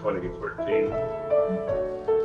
2014.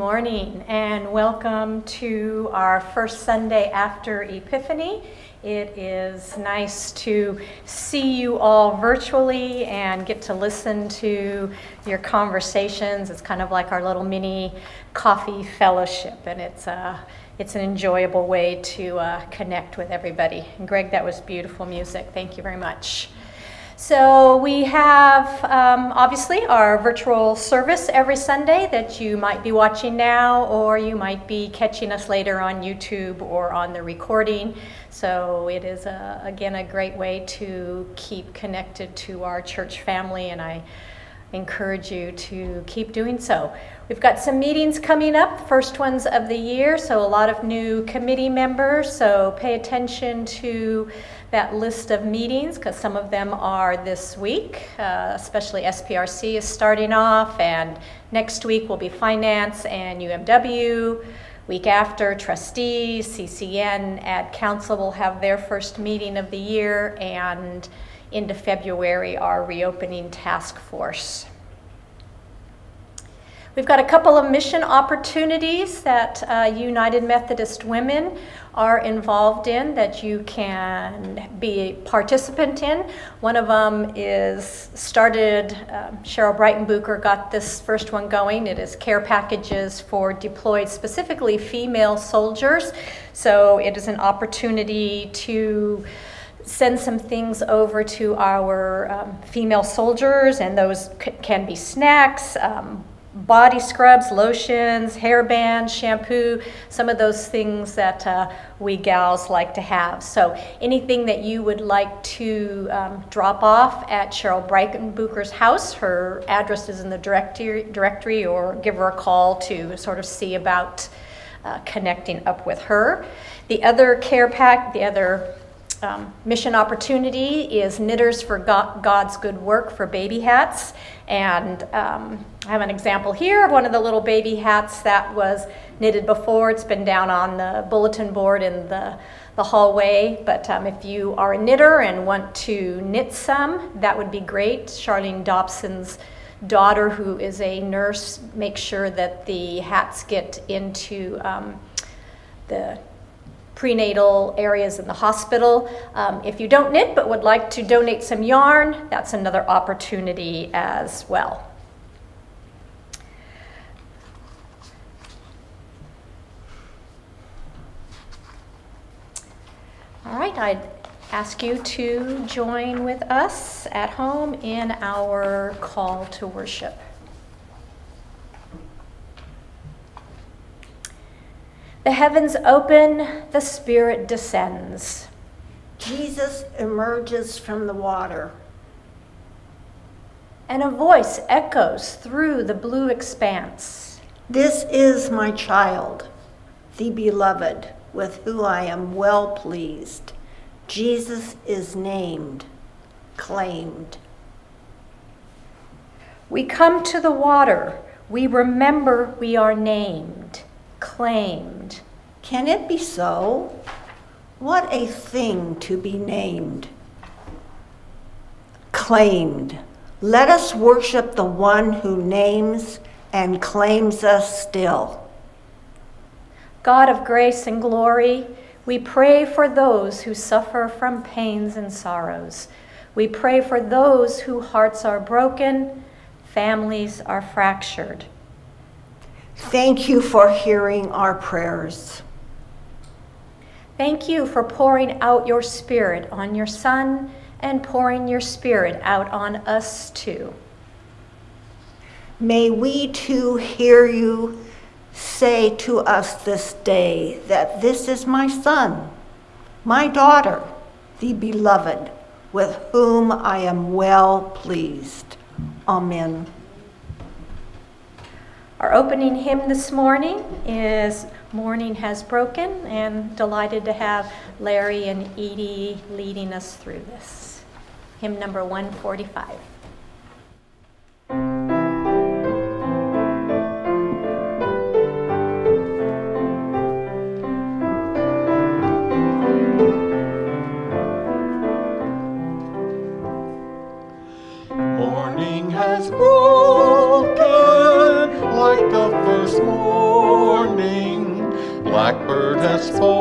Morning and welcome to our first Sunday after Epiphany. It is nice to see you all virtually and get to listen to your conversations. It's kind of like our little mini coffee fellowship, and it's a uh, it's an enjoyable way to uh, connect with everybody. And Greg, that was beautiful music. Thank you very much. So we have um, obviously our virtual service every Sunday that you might be watching now, or you might be catching us later on YouTube or on the recording. So it is a, again a great way to keep connected to our church family, and I encourage you to keep doing so. We've got some meetings coming up, first ones of the year, so a lot of new committee members. So pay attention to that list of meetings because some of them are this week, uh, especially SPRC is starting off, and next week will be finance and UMW. Week after, trustees, CCN, Ad Council will have their first meeting of the year, and into February, our reopening task force. We've got a couple of mission opportunities that uh, United Methodist Women are involved in that you can be a participant in. One of them is started, um, Cheryl Breitenbucher got this first one going. It is care packages for deployed, specifically female soldiers. So it is an opportunity to send some things over to our um, female soldiers, and those c- can be snacks, um, body scrubs, lotions, hair bands, shampoo, some of those things that uh, we gals like to have. So anything that you would like to um, drop off at Cheryl Breitenbucher's house, her address is in the directory, directory or give her a call to sort of see about uh, connecting up with her. The other care pack, the other um, mission opportunity is Knitters for God's Good Work for baby hats. And um, I have an example here of one of the little baby hats that was knitted before. It's been down on the bulletin board in the, the hallway. But um, if you are a knitter and want to knit some, that would be great. Charlene Dobson's daughter, who is a nurse, makes sure that the hats get into um, the prenatal areas in the hospital. Um, if you don't knit but would like to donate some yarn, that's another opportunity as well. All right, I'd ask you to join with us at home in our call to worship. The heavens open, the Spirit descends. Jesus emerges from the water. And a voice echoes through the blue expanse. This is my child, the beloved, with whom I am well pleased. Jesus is named, claimed. We come to the water. We remember we are named claimed. Can it be so? What a thing to be named. Claimed. Let us worship the one who names and claims us still. God of grace and glory, we pray for those who suffer from pains and sorrows. We pray for those whose hearts are broken, families are fractured. Thank you for hearing our prayers. Thank you for pouring out your Spirit on your Son and pouring your Spirit out on us too. May we too hear you say to us this day that this is my Son, my daughter, the beloved, with whom I am well pleased. Amen. Our opening hymn this morning is Morning Has Broken, and delighted to have Larry and Edie leading us through this. Hymn number 145. Blackbird has spoken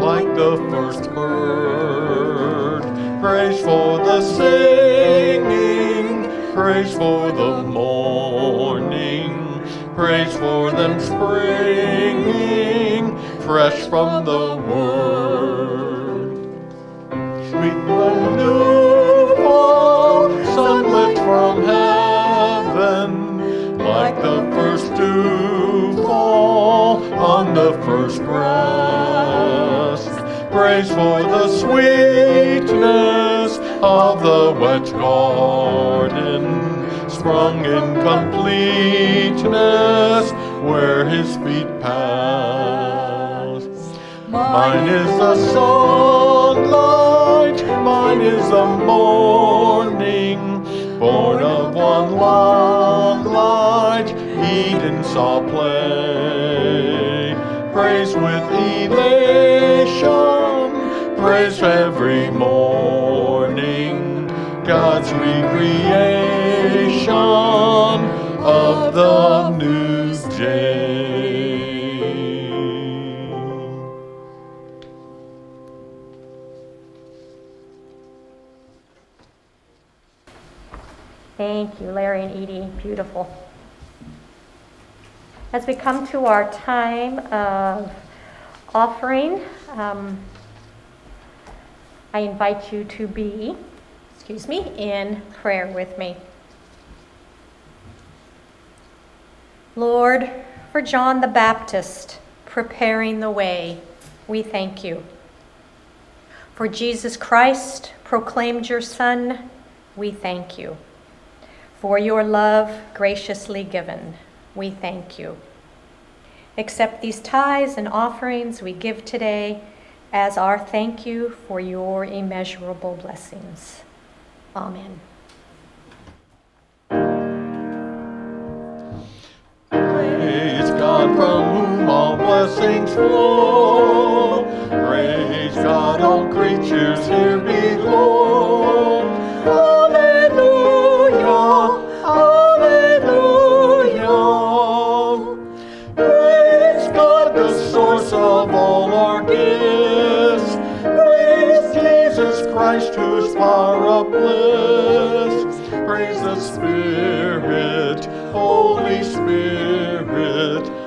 like the first bird. Praise for the singing, praise for the morning, praise for them springing fresh from the word. First grass. Praise for the sweetness of the wet garden, sprung in completeness where his feet pass. Mine is the sunlight, mine is the morning, born of one long light, Eden saw play. Praise with elation, praise every morning, God's recreation of the new day. Thank you, Larry and Edie. Beautiful. As we come to our time of offering, um, I invite you to be, excuse me, in prayer with me. Lord, for John the Baptist preparing the way, we thank you. For Jesus Christ proclaimed your Son, we thank you. For your love graciously given, we thank you. Accept these tithes and offerings we give today as our thank you for your immeasurable blessings. Amen. Praise God from whom all blessings flow. Praise God, all creatures here below. Whose power. Praise the Spirit, Holy Spirit.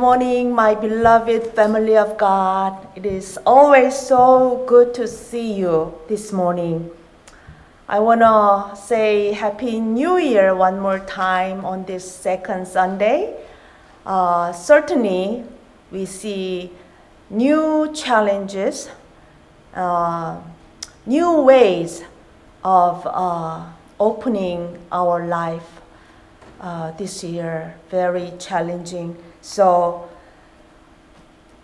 Morning, my beloved family of God. It is always so good to see you this morning. I want to say Happy New Year one more time on this second Sunday. Uh, certainly, we see new challenges, uh, new ways of uh, opening our life uh, this year, very challenging. So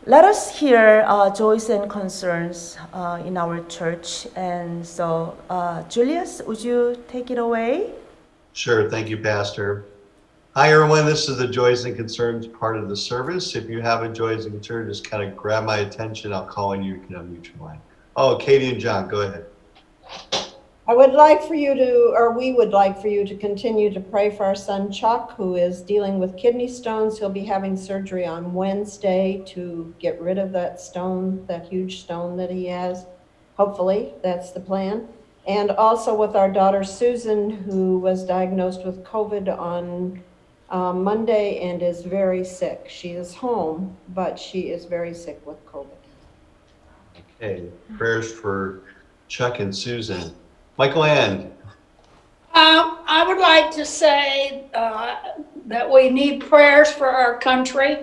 let us hear uh, joys and concerns uh, in our church. And so, uh, Julius, would you take it away? Sure. Thank you, Pastor. Hi, everyone. This is the Joys and Concerns part of the service. If you have a Joys and Concern, just kind of grab my attention. I'll call on you. You can unmute your line. Oh, Katie and John, go ahead. I would like for you to, or we would like for you to continue to pray for our son Chuck, who is dealing with kidney stones. He'll be having surgery on Wednesday to get rid of that stone, that huge stone that he has. Hopefully, that's the plan. And also with our daughter Susan, who was diagnosed with COVID on uh, Monday and is very sick. She is home, but she is very sick with COVID. Okay. Prayers for Chuck and Susan. Michael Ann. Um, I would like to say uh, that we need prayers for our country.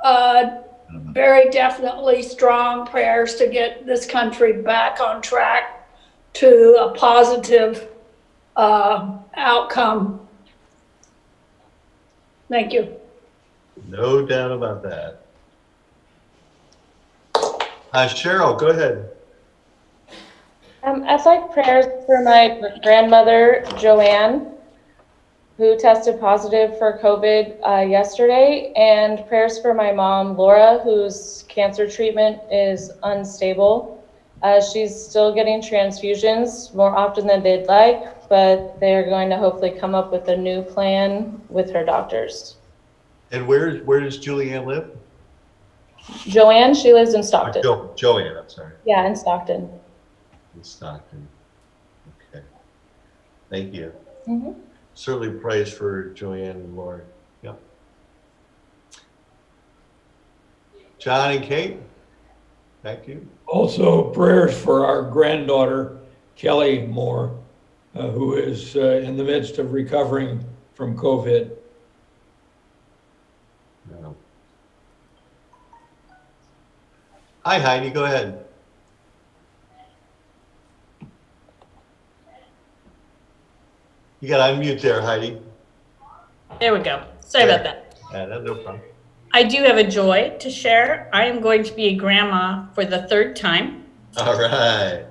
Uh, very definitely strong prayers to get this country back on track to a positive uh, outcome. Thank you. No doubt about that. Uh, Cheryl, go ahead. Um, I'd like prayers for my grandmother, Joanne, who tested positive for COVID uh, yesterday, and prayers for my mom, Laura, whose cancer treatment is unstable. Uh, she's still getting transfusions more often than they'd like, but they're going to hopefully come up with a new plan with her doctors. And where, where does Julianne live? Joanne, she lives in Stockton. Jo- Joanne, I'm sorry, Yeah, in Stockton. In Stockton. Okay. Thank you. Mhm. Certainly praise for Joanne and Lori. Yep. John and Kate, back to you. Also, prayers for our granddaughter, Kelly Moore, uh, who is uh, in the midst of recovering from COVID. No. Hi Heidi, go ahead. You got to unmute there, Heidi. There we go. Sorry about that. Yeah, no no problem. I do have a joy to share. I am going to be a grandma for the third time. All right.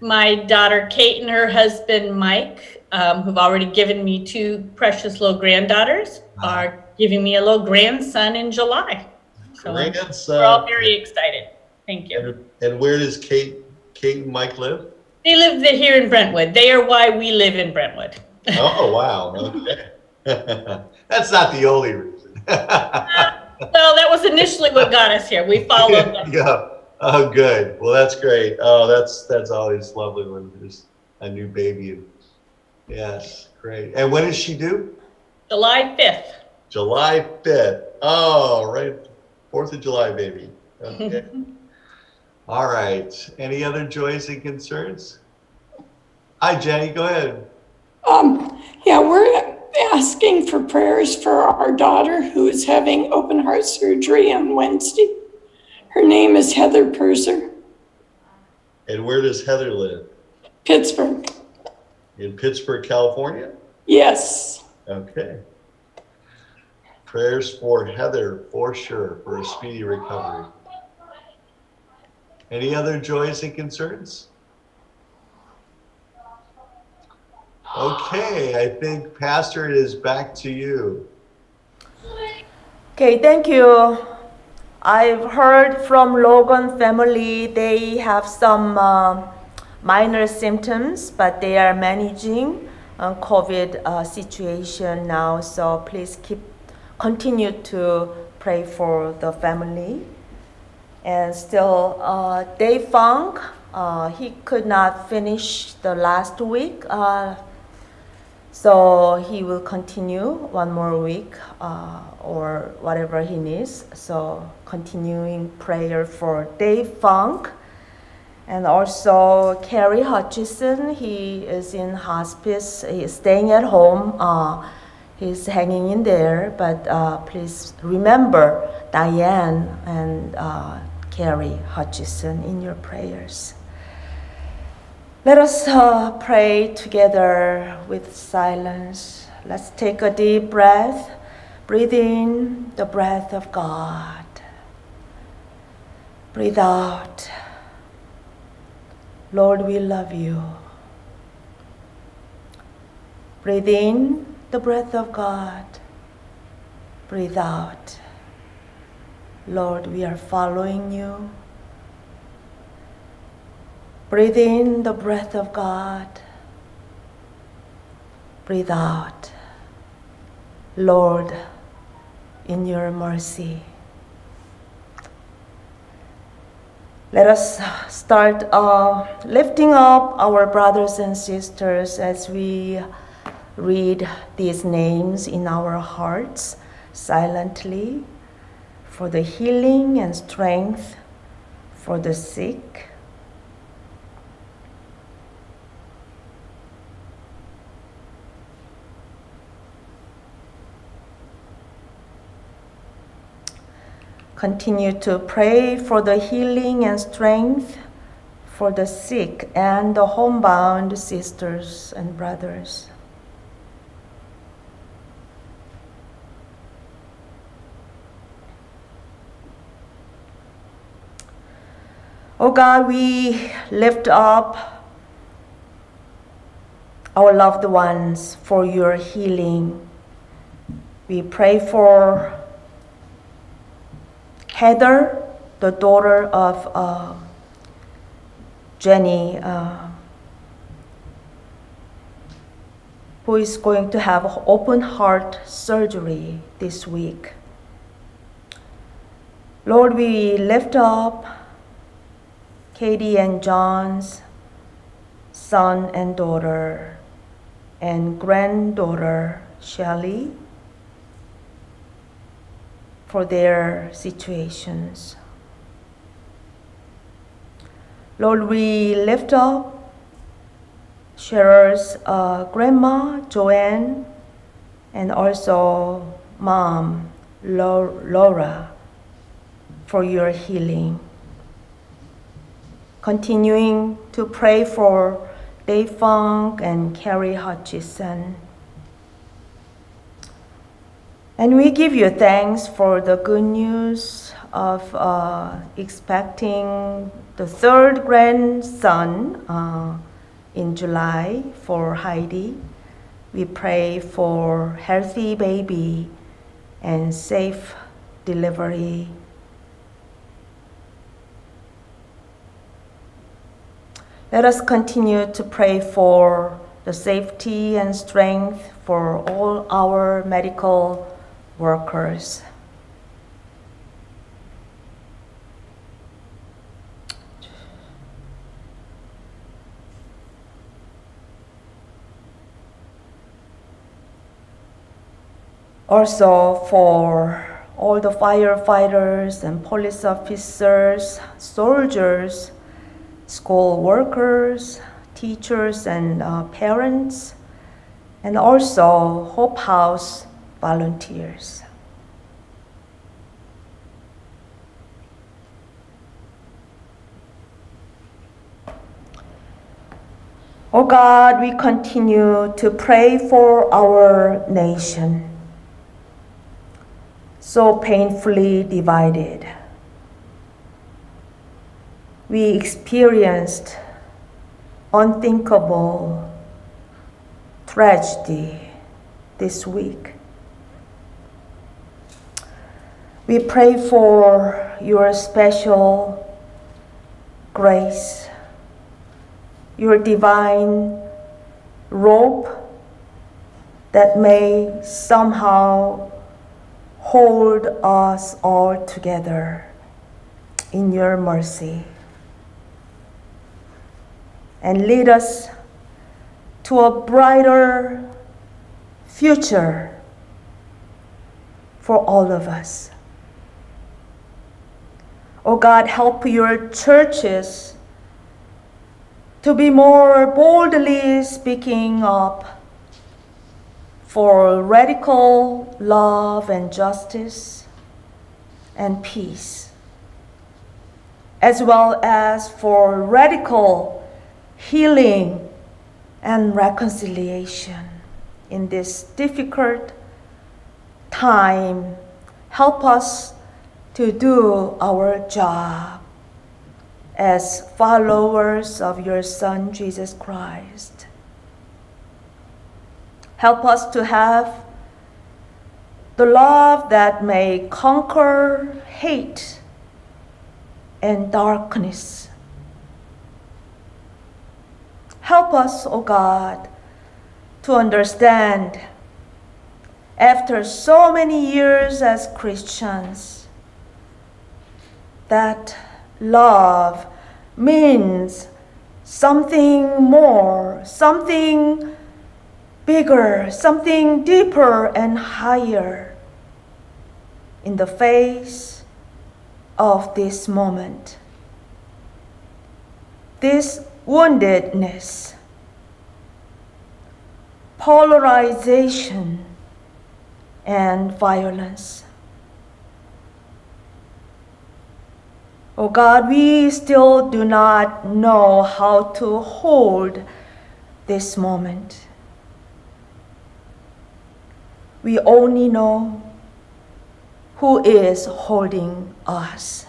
My daughter Kate and her husband Mike, um, who've already given me two precious little granddaughters, are giving me a little grandson in July. So we're all very excited. Thank you. And, and where does Kate, Kate and Mike live? They live here in Brentwood. They are why we live in Brentwood. Oh, wow. Okay. That's not the only reason. Well, that was initially what got us here. We followed them. yeah. Oh, good. Well, that's great. Oh, that's that's always lovely when there's a new baby. Yes, great. And when is she due? July 5th. July 5th. Oh, right. 4th of July, baby. Okay. All right. Any other joys and concerns? Hi, Jenny. Go ahead. Um, yeah, we're asking for prayers for our daughter who is having open heart surgery on Wednesday. Her name is Heather Purser, And where does Heather live? Pittsburg. In Pittsburg, California? Yes. Okay. Prayers for Heather for sure for a speedy recovery. Any other joys and concerns? Okay, I think Pastor it is back to you. Okay, thank you. I've heard from Logan family they have some uh, minor symptoms, but they are managing uh, COVID uh, situation now. So please keep continue to pray for the family. And still, uh, Dave Funk, uh, he could not finish the last week. Uh, so he will continue one more week uh, or whatever he needs. So continuing prayer for Dave Funk. And also Carrie Hutchison, he is in hospice. He is staying at home. Uh, he's hanging in there, but uh, please remember Diane and uh, Carrie Hutchison in your prayers. Let us uh, pray together with silence. Let's take a deep breath. Breathe in the breath of God. Breathe out. Lord, we love you. Breathe in the breath of God. Breathe out. Lord, we are following you. Breathe in the breath of God. Breathe out. Lord, in your mercy. Let us start uh, lifting up our brothers and sisters as we read these names in our hearts silently for the healing and strength for the sick. Continue to pray for the healing and strength for the sick and the homebound sisters and brothers. Oh God, we lift up our loved ones for your healing. We pray for Heather, the daughter of uh, Jenny, uh, who is going to have open heart surgery this week. Lord, we lift up Katie and John's son and daughter and granddaughter Shelley for their situations. Lord, we lift up Cheryl's uh, grandma, Joanne, and also mom, Laura, for your healing. Continuing to pray for Dave Funk and Carrie Hutchison. And we give you thanks for the good news of uh, expecting the third grandson uh, in July for Heidi. We pray for healthy baby and safe delivery. Let us continue to pray for the safety and strength for all our medical workers. Also, for all the firefighters and police officers, soldiers, school workers, teachers, and uh, parents, and also Hope House volunteers. Oh God, we continue to pray for our nation, so painfully divided. We experienced unthinkable tragedy this week. We pray for your special grace, your divine rope that may somehow hold us all together in your mercy and lead us to a brighter future for all of us. Oh God, help your churches to be more boldly speaking up for radical love and justice and peace, as well as for radical healing and reconciliation in this difficult time. Help us to do our job as followers of your Son, Jesus Christ. Help us to have the love that may conquer hate and darkness. Help us, O God, to understand after so many years as Christians that love means something more, something bigger, something deeper and higher in the face of this moment. This woundedness, polarization, and violence. Oh God, we still do not know how to hold this moment. We only know who is holding us.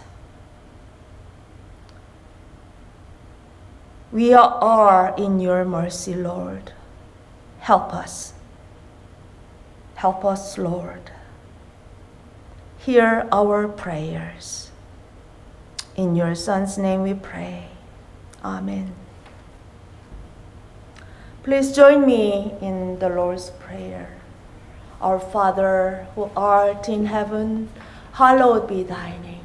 We are in your mercy, Lord. Help us. Help us, Lord. Hear our prayers. In your Son's name we pray. Amen. Please join me in the Lord's Prayer. Our Father, who art in heaven, hallowed be thy name.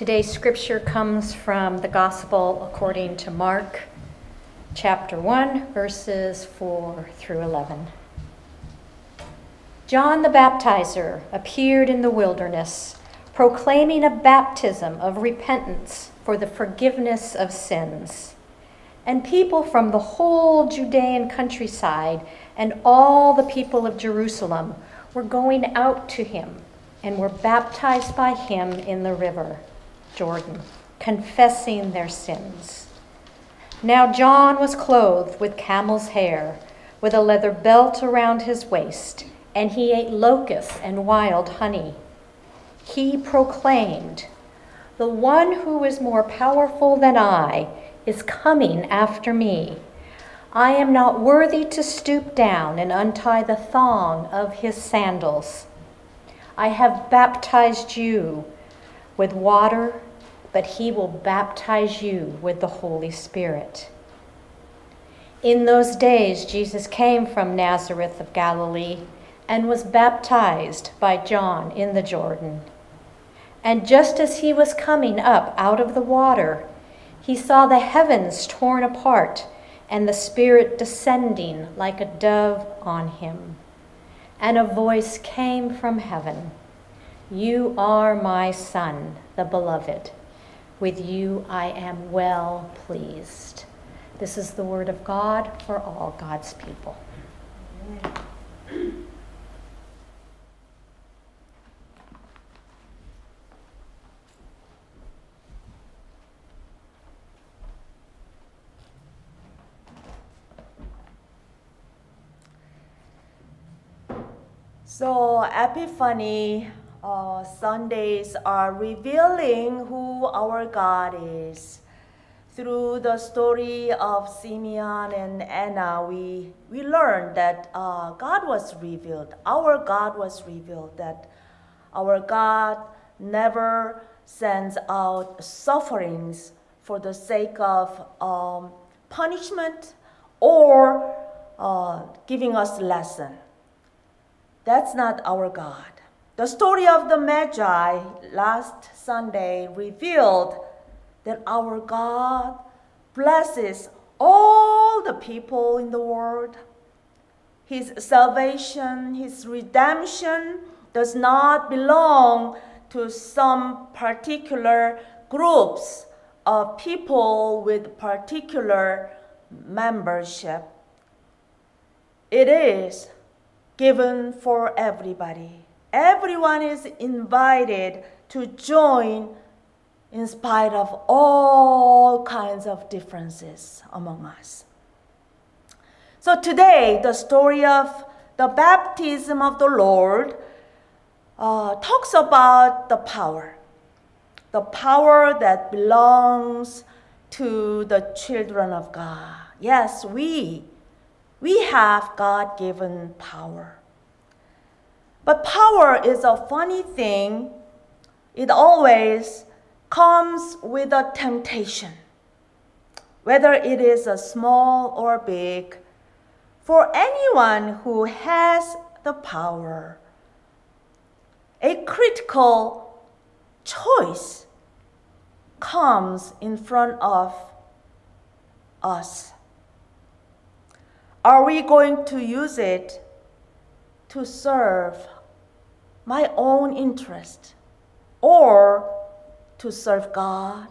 Today's scripture comes from the Gospel according to Mark, chapter 1, verses 4 through 11. John the Baptizer appeared in the wilderness, proclaiming a baptism of repentance for the forgiveness of sins. And people from the whole Judean countryside and all the people of Jerusalem were going out to him and were baptized by him in the river Jordan, confessing their sins. Now John was clothed with camel's hair, with a leather belt around his waist, and he ate locusts and wild honey. He proclaimed, The one who is more powerful than I is coming after me. I am not worthy to stoop down and untie the thong of his sandals. I have baptized you with water, but he will baptize you with the Holy Spirit. In those days, Jesus came from Nazareth of Galilee and was baptized by John in the Jordan. And just as he was coming up out of the water, he saw the heavens torn apart and the Spirit descending like a dove on him. And a voice came from heaven You are my Son, the Beloved. With you I am well pleased. This is the word of God for all God's people. So, Epiphany uh, Sundays are revealing who our God is. Through the story of Simeon and Anna, we, we learned that uh, God was revealed. Our God was revealed, that our God never sends out sufferings for the sake of um, punishment or uh, giving us a lesson. That's not our God. The story of the Magi last Sunday revealed that our God blesses all the people in the world. His salvation, His redemption does not belong to some particular groups of people with particular membership. It is given for everybody. Everyone is invited to join in spite of all kinds of differences among us. So today, the story of the baptism of the Lord uh, talks about the power, the power that belongs to the children of God. Yes, we we have God given power. But power is a funny thing. It always comes with a temptation, whether it is a small or big. For anyone who has the power, a critical choice comes in front of us. Are we going to use it to serve my own interest or to serve God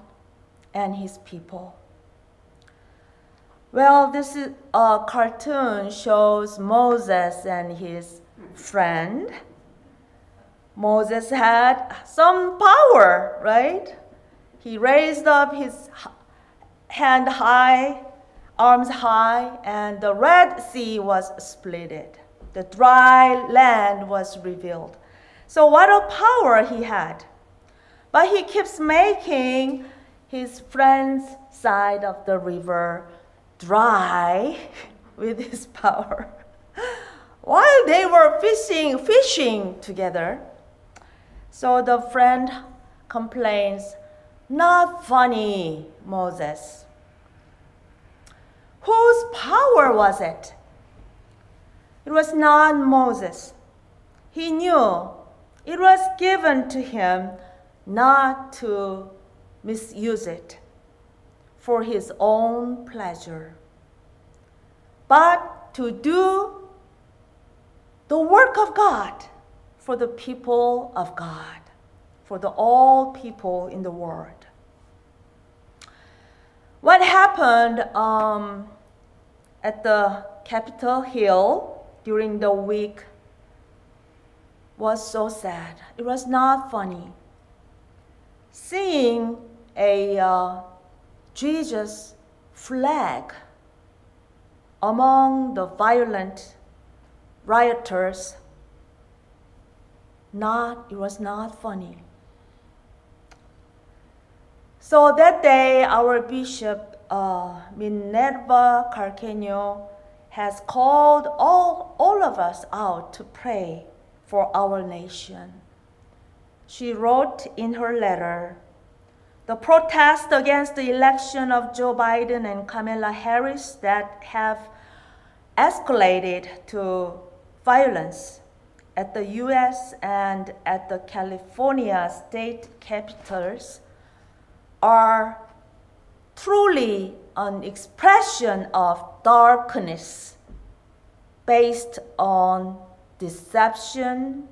and His people? Well, this is a cartoon shows Moses and his friend. Moses had some power, right? He raised up his hand high arms high, and the Red Sea was splitted. The dry land was revealed. So, what a power he had. But he keeps making his friend's side of the river dry with his power. While they were fishing, fishing together, so the friend complains, Not funny, Moses. Whose power was it? It was not Moses. He knew it was given to him not to misuse it for his own pleasure. but to do the work of God for the people of God, for the all people in the world. What happened um, at the Capitol Hill during the week was so sad. It was not funny. Seeing a uh, Jesus flag among the violent rioters, not, it was not funny. So that day, our bishop, uh, Minerva Carcaño, has called all, all of us out to pray for our nation. She wrote in her letter, the protests against the election of Joe Biden and Kamala Harris that have escalated to violence at the US and at the California state capitals are truly an expression of darkness based on deception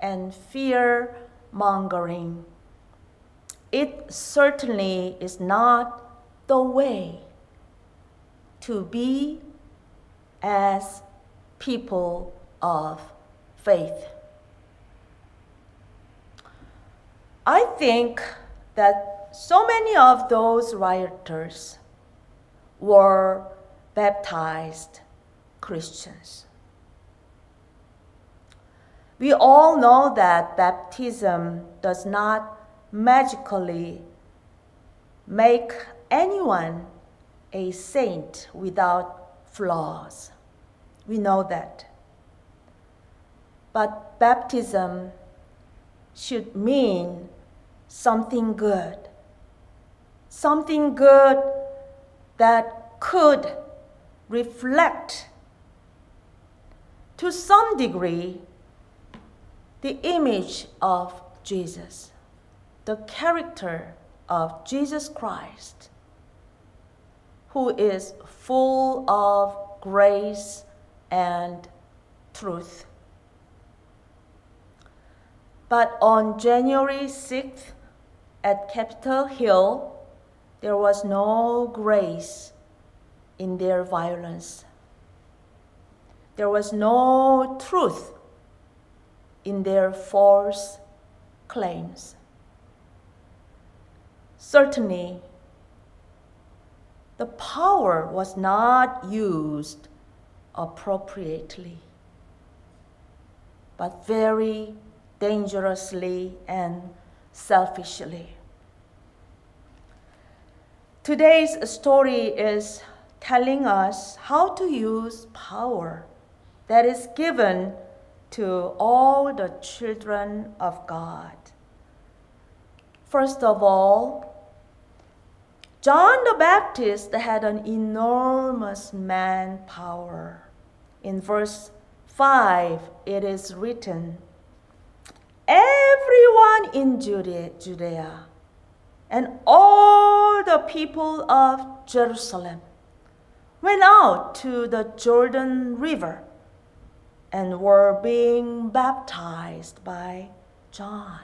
and fear mongering. It certainly is not the way to be as people of faith. I think that so many of those rioters were baptized Christians. We all know that baptism does not magically make anyone a saint without flaws. We know that. But baptism should mean something good. Something good that could reflect to some degree the image of Jesus, the character of Jesus Christ, who is full of grace and truth. But on January 6th at Capitol Hill, there was no grace in their violence. There was no truth in their false claims. Certainly, the power was not used appropriately, but very dangerously and selfishly. Today's story is telling us how to use power that is given to all the children of God. First of all, John the Baptist had an enormous manpower. In verse 5, it is written, Everyone in Judea, Judea and all the people of Jerusalem went out to the Jordan River and were being baptized by John.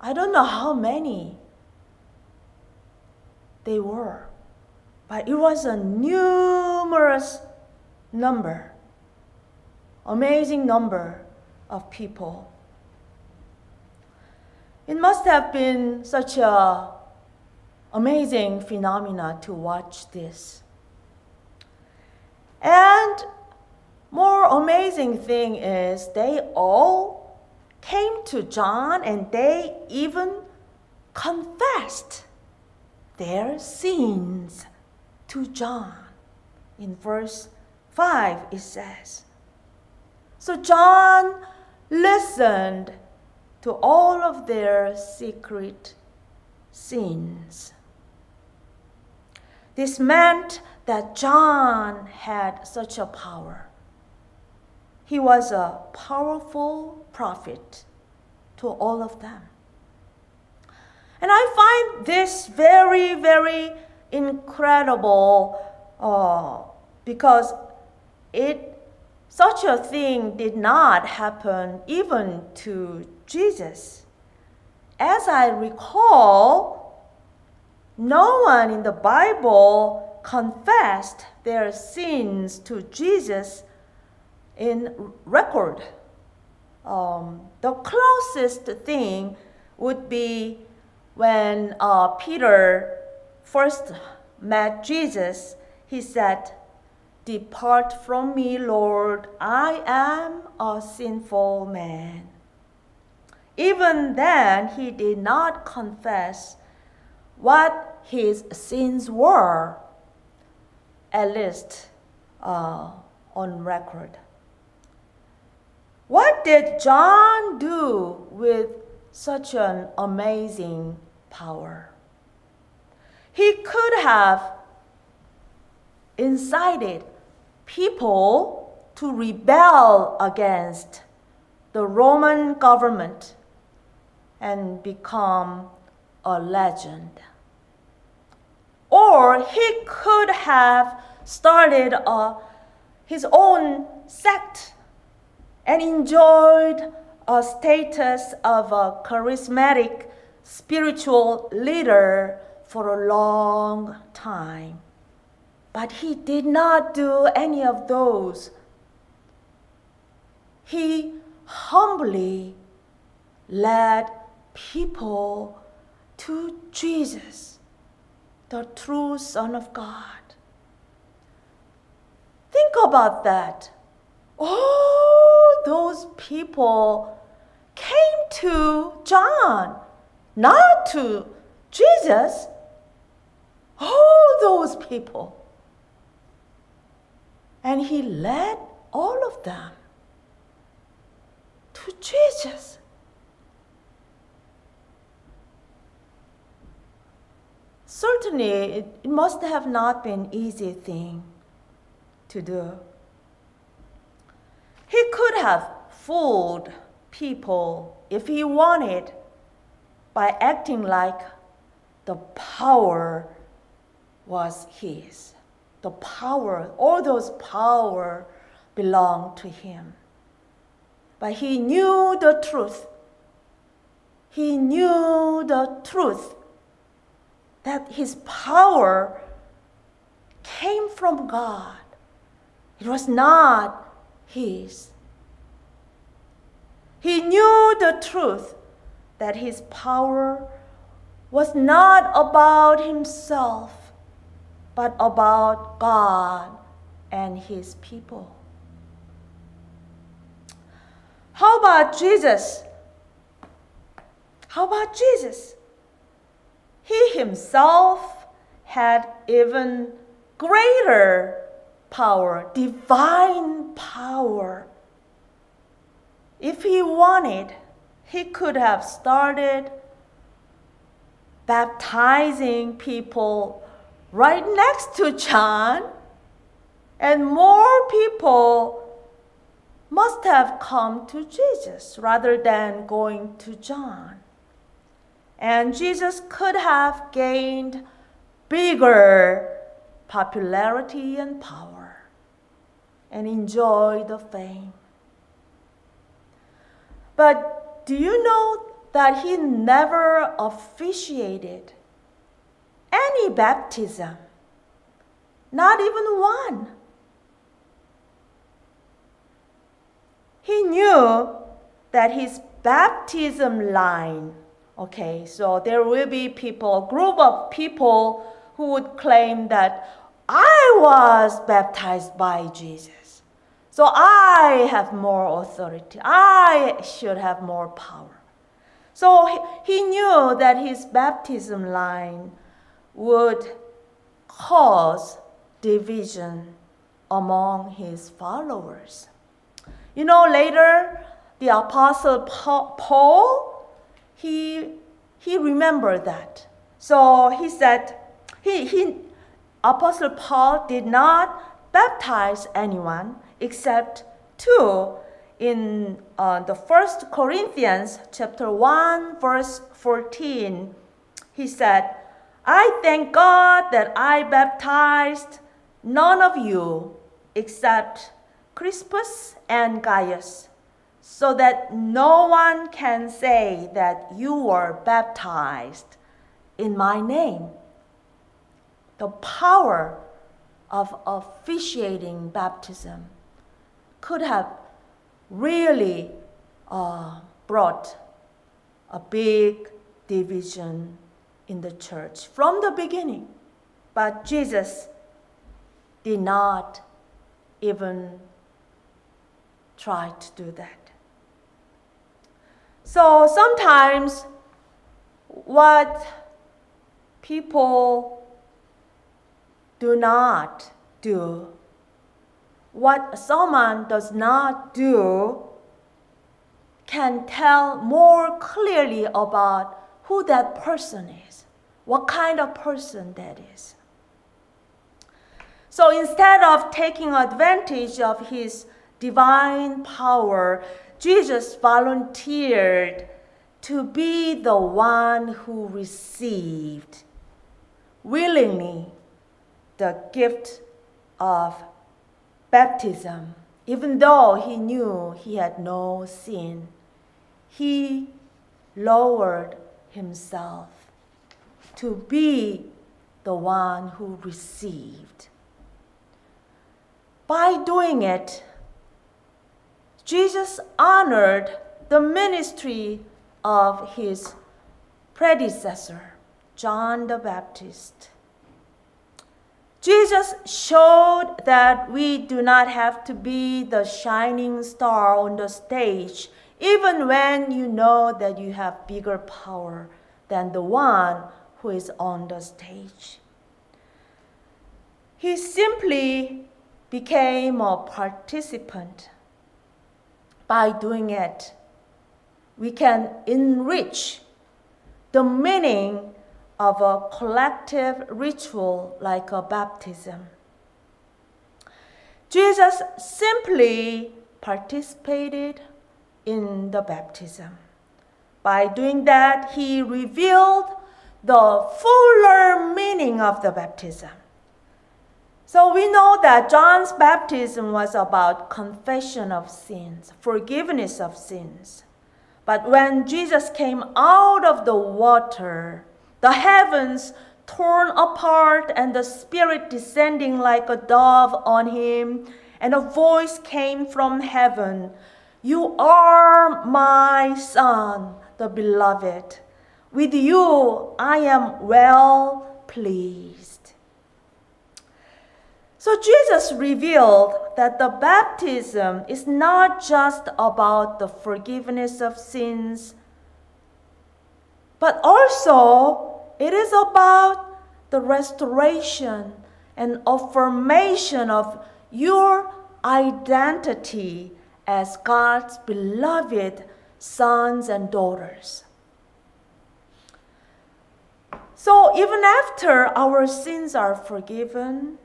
I don't know how many they were, but it was a numerous number, amazing number of people. It must have been such a amazing phenomena to watch this. And more amazing thing is they all came to John and they even confessed their sins to John. In verse 5 it says, So John listened to all of their secret sins. This meant that John had such a power. He was a powerful prophet to all of them. And I find this very, very incredible uh, because it such a thing did not happen even to Jesus. As I recall, no one in the Bible confessed their sins to Jesus in record. Um, the closest thing would be when uh, Peter first met Jesus, he said, Depart from me, Lord, I am a sinful man. Even then, he did not confess what his sins were, at least uh, on record. What did John do with such an amazing power? He could have incited people to rebel against the Roman government and become a legend. Or he could have started a, his own sect and enjoyed a status of a charismatic spiritual leader for a long time. But he did not do any of those. He humbly led people to Jesus, the true Son of God. Think about that. All those people came to John, not to Jesus. All those people. And he led all of them to Jesus. Certainly, it, must have not been easy thing to do. He could have fooled people if he wanted by acting like the power was his. The power, all those power belonged to him. But he knew the truth. He knew the truth that his power came from God. It was not his. He knew the truth that his power was not about himself, but about God and his people. How about Jesus? How about Jesus? He himself had even greater power, divine power. If he wanted, he could have started baptizing people right next to John, and more people must have come to Jesus rather than going to John. And Jesus could have gained bigger popularity and power and enjoy the fame. But do you know that he never officiated any baptism? Not even one. He knew that his baptism line, okay, so there will be people, a group of people who would claim that I was baptized by Jesus. So I have more authority. I should have more power. So he, knew that his baptism line would cause division among his followers. You know, later, the Apostle Paul, he, he remembered that. So he said, he, he, Apostle Paul did not baptize anyone except two in uh, the first Corinthians chapter 1 verse 14 he said I thank God that I baptized none of you except Crispus and Gaius, so that no one can say that you were baptized in my name. The power of officiating baptism could have really uh, brought a big division in the church from the beginning. But Jesus did not even try to do that. So sometimes what people do not do, what someone does not do, can tell more clearly about who that person is, what kind of person that is. So instead of taking advantage of his divine power, Jesus volunteered to be the one who received willingly the gift of baptism, even though he knew he had no sin. He lowered himself to be the one who received. By doing it, Jesus honored the ministry of his predecessor, John the Baptist. Jesus showed that we do not have to be the shining star on the stage, even when you know that you have bigger power than the one who is on the stage. He simply became a participant. By doing it, we can enrich the meaning of a collective ritual like a baptism. Jesus simply participated in the baptism. By doing that, he revealed the fuller meaning of the baptism. So we know that John's baptism was about confession of sins, forgiveness of sins. But when Jesus came out of the water, the heavens torn apart and the Spirit descending like a dove on him, and a voice came from heaven You are my Son, the beloved. With you I am well pleased. So Jesus revealed that the baptism is not just about the forgiveness of sins, but also it is about the restoration and affirmation of your identity as God's beloved sons and daughters. So even after our sins are forgiven,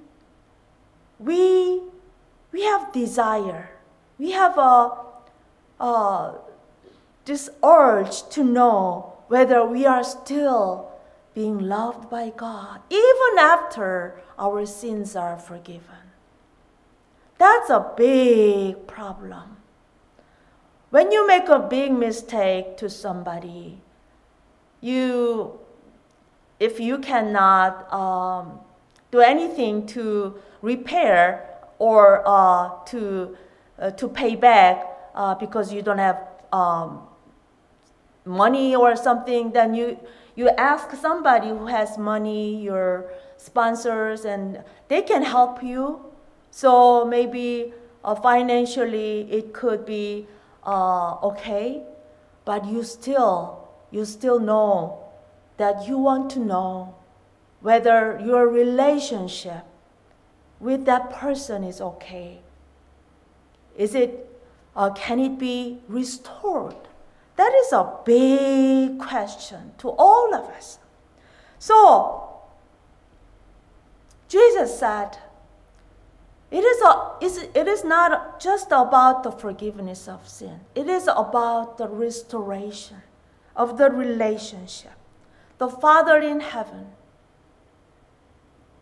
we, we have desire. We have a, a, this urge to know whether we are still being loved by God, even after our sins are forgiven. That's a big problem. When you make a big mistake to somebody, you, if you cannot um, do anything to repair or uh, to, uh, to pay back uh, because you don't have um, money or something, then you, you ask somebody who has money, your sponsors, and they can help you. So maybe uh, financially it could be uh, okay, but you still, you still know that you want to know whether your relationship with that person is okay. Is it, uh, can it be restored? That is a big question to all of us. So, Jesus said, it is, a, it is not just about the forgiveness of sin. It is about the restoration of the relationship. The Father in heaven,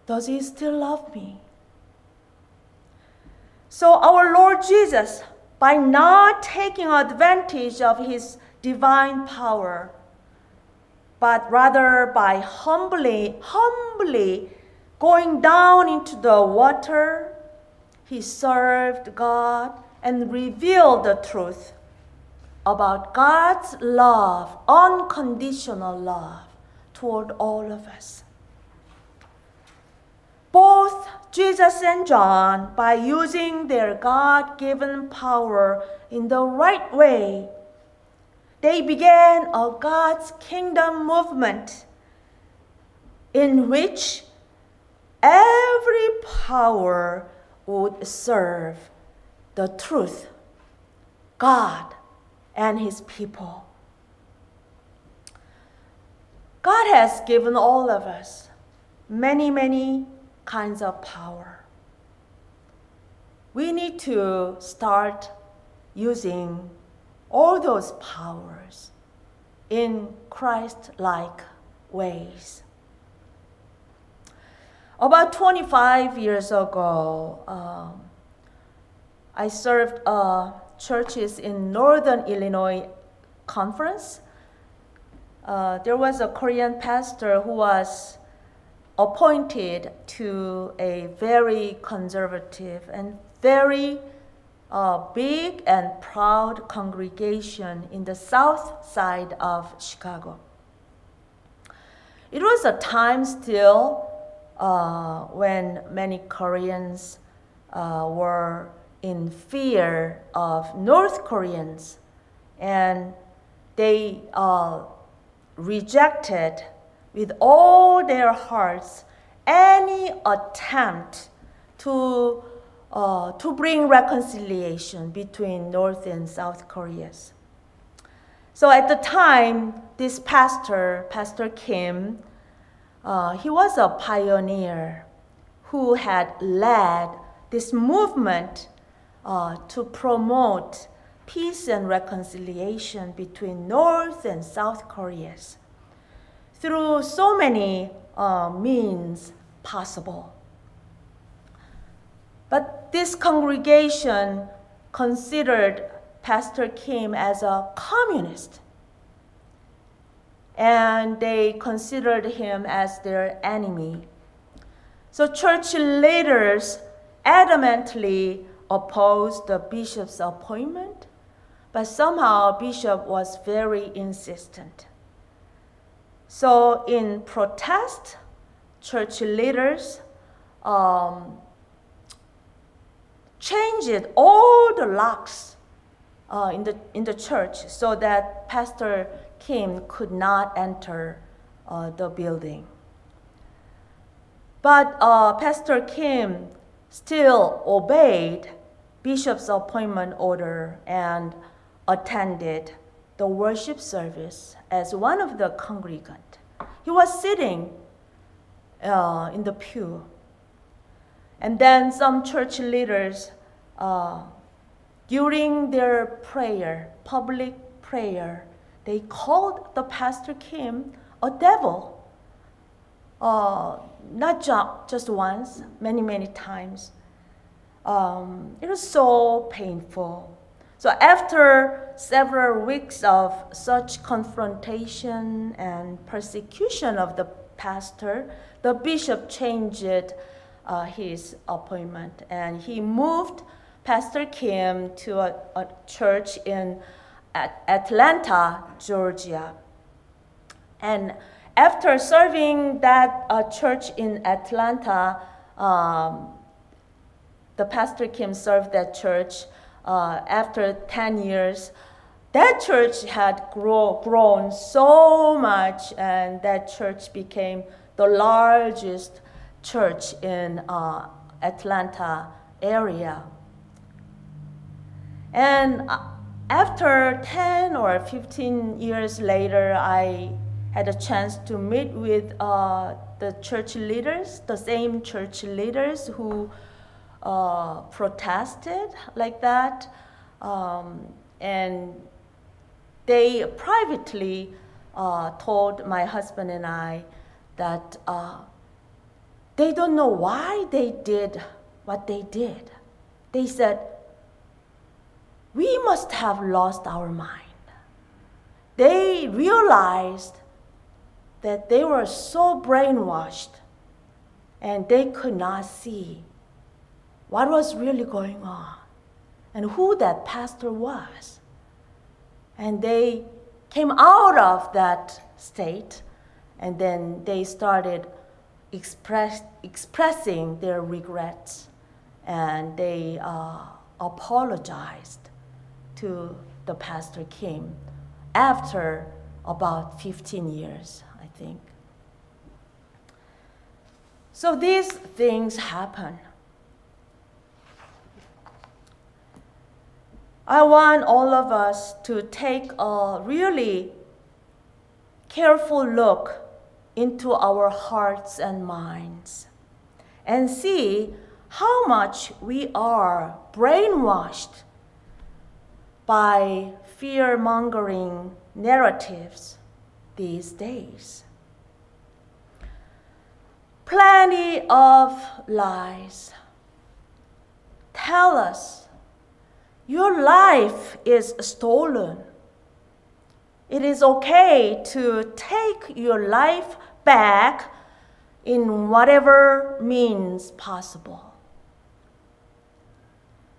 does He still love me? So, our Lord Jesus, by not taking advantage of his divine power, but rather by humbly, humbly going down into the water, he served God and revealed the truth about God's love, unconditional love toward all of us. Both Jesus and John, by using their God given power in the right way, they began a God's kingdom movement in which every power would serve the truth, God, and His people. God has given all of us many, many kinds of power. We need to start using all those powers in Christ like ways. About 25 years ago, um, I served uh, churches in Northern Illinois Conference. Uh, there was a Korean pastor who was appointed to a very conservative and very uh, big and proud congregation in the south side of Chicago. It was a time still uh, when many Koreans uh, were in fear of North Koreans and they uh, rejected with all their hearts any attempt to, uh, to bring reconciliation between North and South Koreas. So at the time, this pastor, Pastor Kim, uh, he was a pioneer who had led this movement uh, to promote peace and reconciliation between North and South Koreas through so many uh, means possible. But this congregation considered Pastor Kim as a communist, and they considered him as their enemy. So church leaders adamantly opposed the bishop's appointment, but somehow bishop was very insistent. So in protest, church leaders um, changed all the locks uh, in, the, in the church so that Pastor Kim could not enter uh, the building. But uh, Pastor Kim still obeyed bishop's appointment order and attended the worship service as one of the congregant. He was sitting uh, in the pew. And then some church leaders, uh, during their prayer, public prayer, they called the Pastor Kim a devil. Uh, not ju- just once, many, many times. Um, it was so painful. So after several weeks of such confrontation and persecution of the pastor, the bishop changed uh, his appointment and he moved Pastor Kim to a, a church in at Atlanta, Georgia. And after serving that uh, church in Atlanta, um, the Pastor Kim served that church uh, after 10 years, that church had grow, grown so much, and that church became the largest church in uh, Atlanta area. And uh, after 10 or 15 years later, I had a chance to meet with uh, the church leaders, the same church leaders who uh, protested like that. Um, and they privately uh, told my husband and I that uh, they don't know why they did what they did. they said, We must have lost our mind. They realized that they were so brainwashed and they could not see what was really going on and who that pastor was. And they came out of that state and then they started express, expressing their regrets and they uh, apologized to the pastor Kim after about 15 years, I think. So these things happen. I want all of us to take a really careful look into our hearts and minds and see how much we are brainwashed by fear mongering narratives these days. Plenty of lies tell us your life is stolen. It is okay to take your life back in whatever means possible.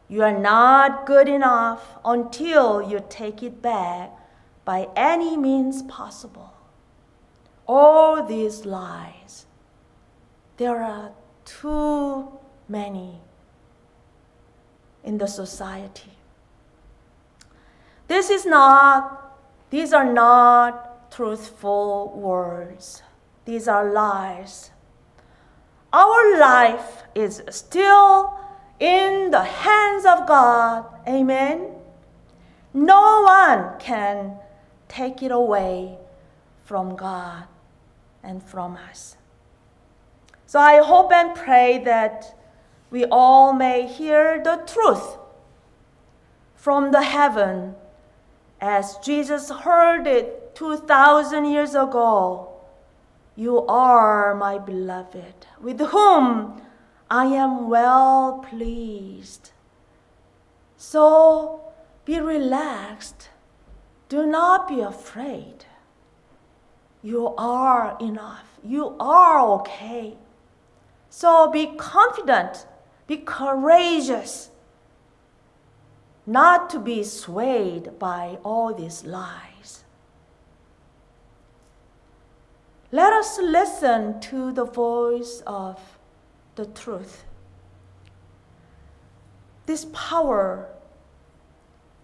You are not good enough until you take it back by any means possible. All these lies, there are too many in the society. This is not, these are not truthful words. These are lies. Our life is still in the hands of God. Amen. No one can take it away from God and from us. So I hope and pray that we all may hear the truth from the heaven as Jesus heard it 2,000 years ago you are my beloved, with whom I am well pleased. So be relaxed. Do not be afraid. You are enough. You are okay. So be confident, be courageous, not to be swayed by all these lies. Let us listen to the voice of the truth. This power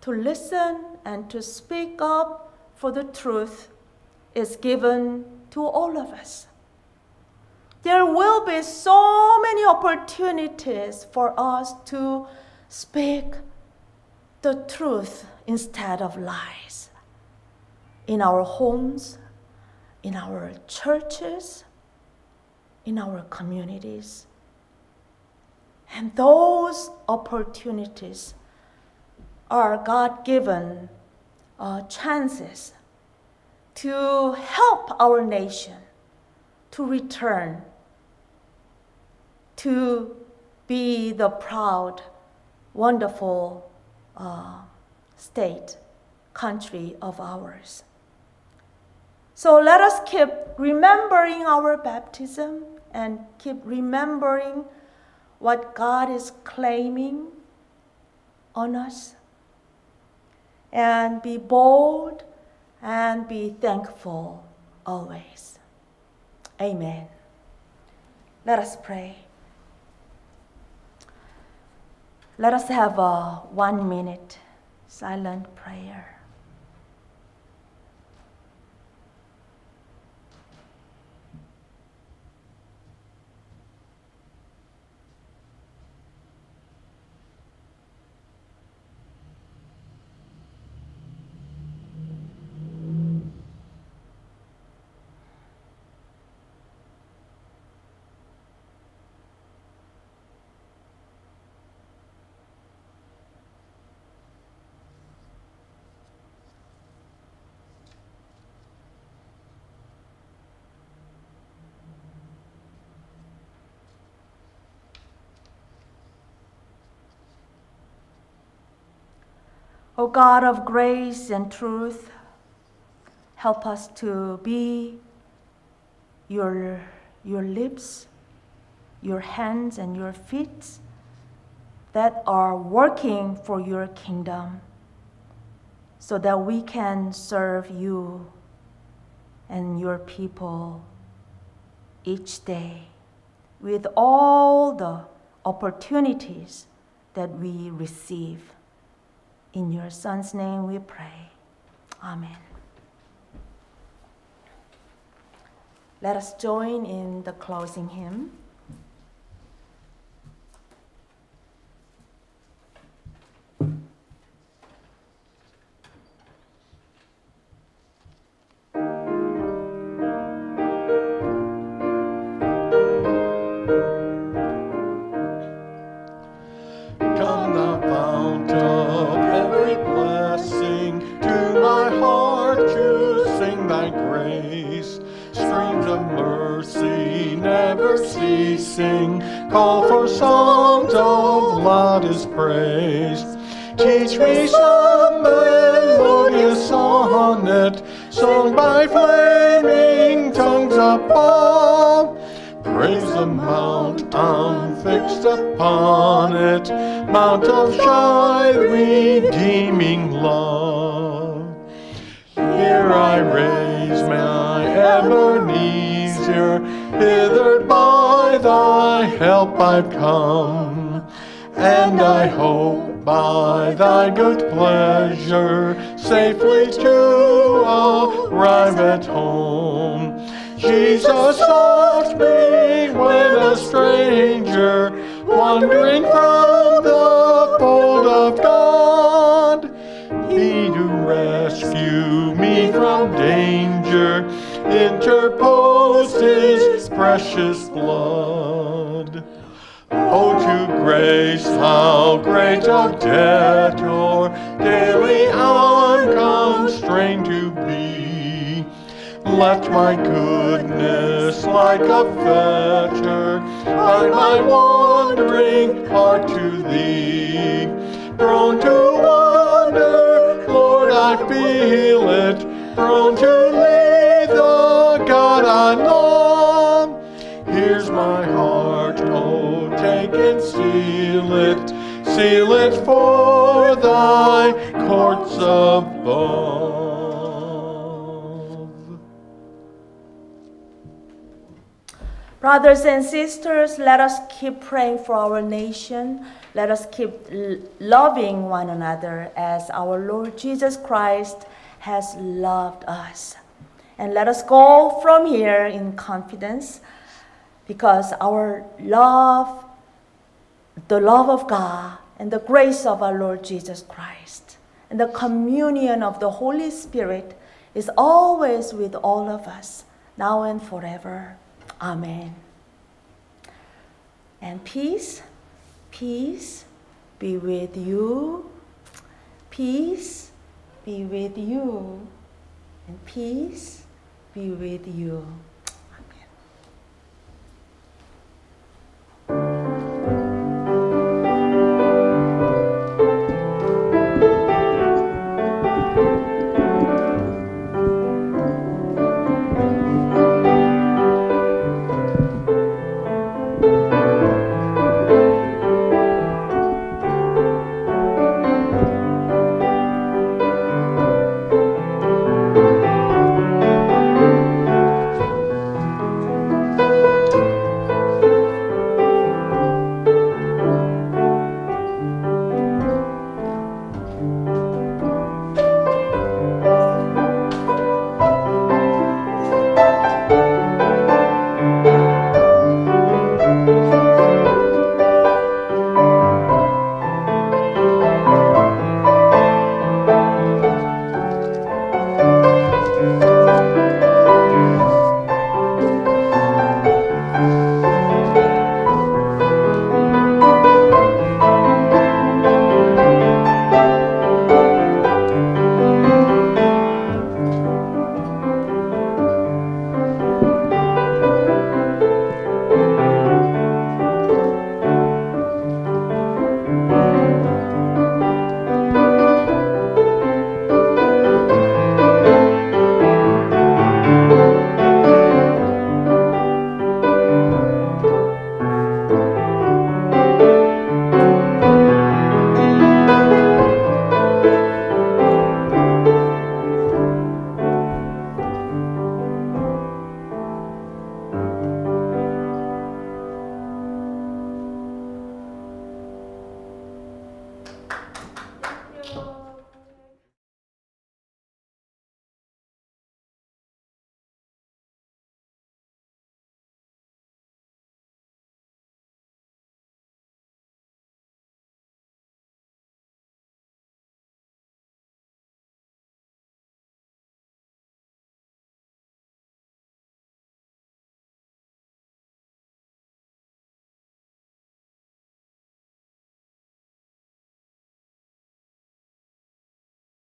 to listen and to speak up for the truth is given to all of us. There will be so many opportunities for us to speak the truth instead of lies in our homes, in our churches, in our communities. And those opportunities are God given uh, chances to help our nation to return to be the proud, wonderful uh, state, country of ours. So let us keep remembering our baptism and keep remembering what God is claiming on us. And be bold and be thankful always. Amen. Let us pray. Let us have a one minute silent prayer. O God of grace and truth, help us to be your, your lips, your hands, and your feet that are working for your kingdom so that we can serve you and your people each day with all the opportunities that we receive. In your Son's name we pray. Amen. Let us join in the closing hymn. Safely to arrive at home. Jesus sought me when a stranger, wandering from the fold of God. He to rescue me from danger, interposed his precious blood. Oh, to grace, how great a debtor, daily unconstrained to be. Let my goodness, like a fetter, bind my wandering heart to thee. Prone to wander, Lord, I feel it, prone to leave seal it for thy courts above. Brothers and sisters, let us keep praying for our nation. Let us keep loving one another as our Lord Jesus Christ has loved us. And let us go from here in confidence because our love, the love of God, and the grace of our Lord Jesus Christ, and the communion of the Holy Spirit is always with all of us, now and forever. Amen. And peace, peace be with you. Peace be with you. And peace be with you.